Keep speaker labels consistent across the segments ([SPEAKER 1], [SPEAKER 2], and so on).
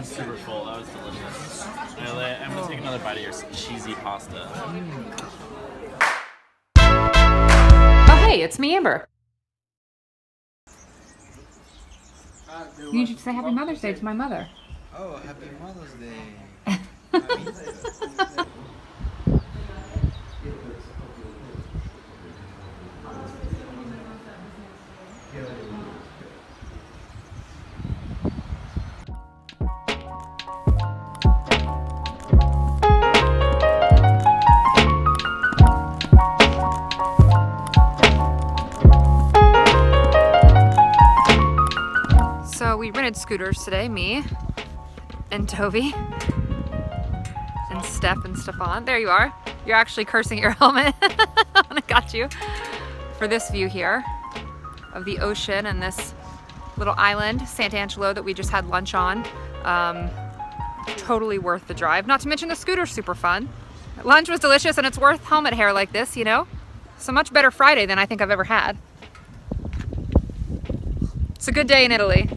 [SPEAKER 1] I'm super full. That was delicious. Anyway, I'm gonna take another bite of your cheesy pasta.
[SPEAKER 2] Oh, hey, it's me, Amber. You should say Happy Mother's Day to my mother.
[SPEAKER 3] Oh, happy Mother's Day.
[SPEAKER 2] So we rented scooters today, me and Toby and Steph and Stefan. There you are. You're actually cursing your helmet. I got you. For this view here of the ocean and this little island, Sant'Angelo, that we just had lunch on. Um, totally worth the drive. Not to mention the scooter's super fun. Lunch was delicious and it's worth helmet hair like this, you know? So much better Friday than I think I've ever had. It's a good day in Italy.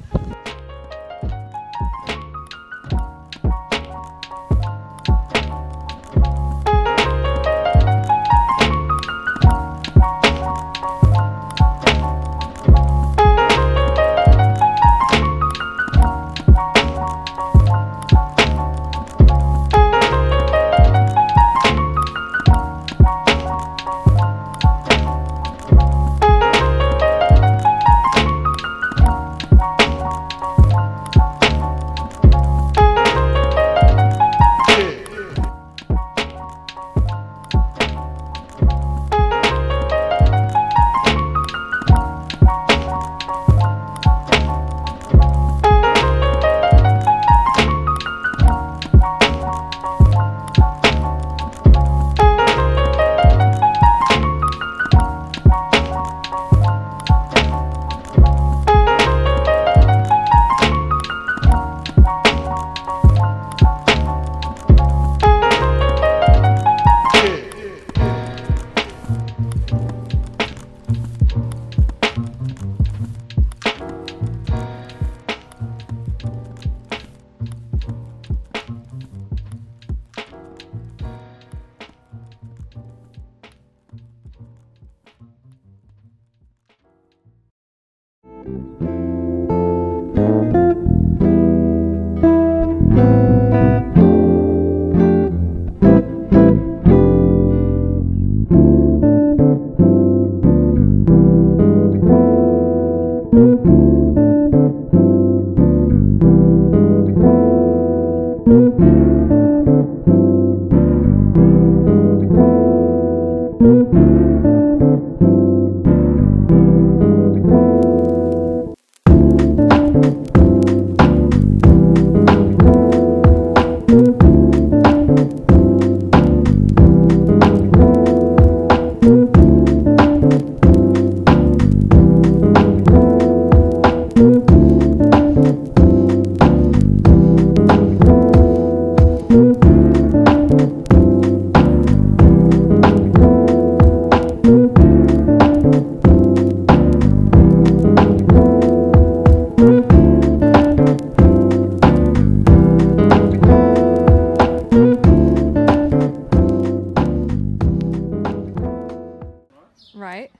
[SPEAKER 2] Right?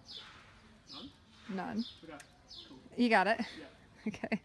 [SPEAKER 2] None. You got it? Okay.